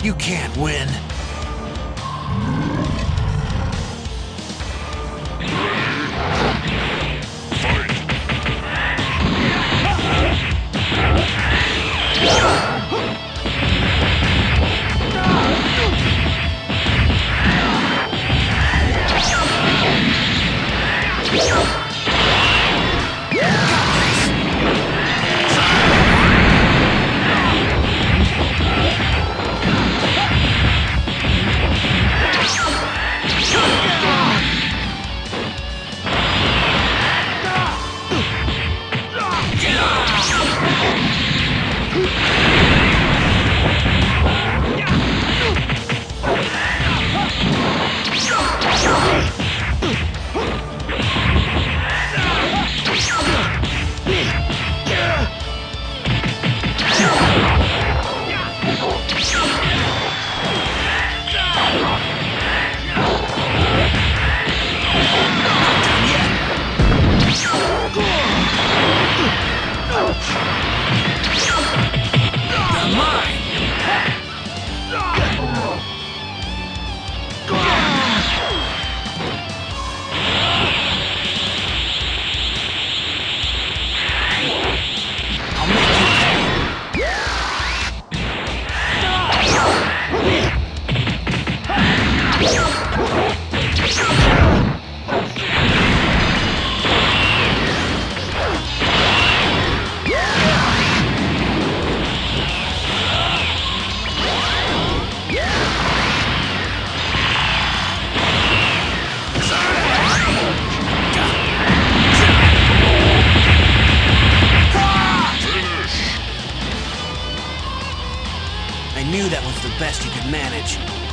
You can't win. They're knew that was the best you could manage.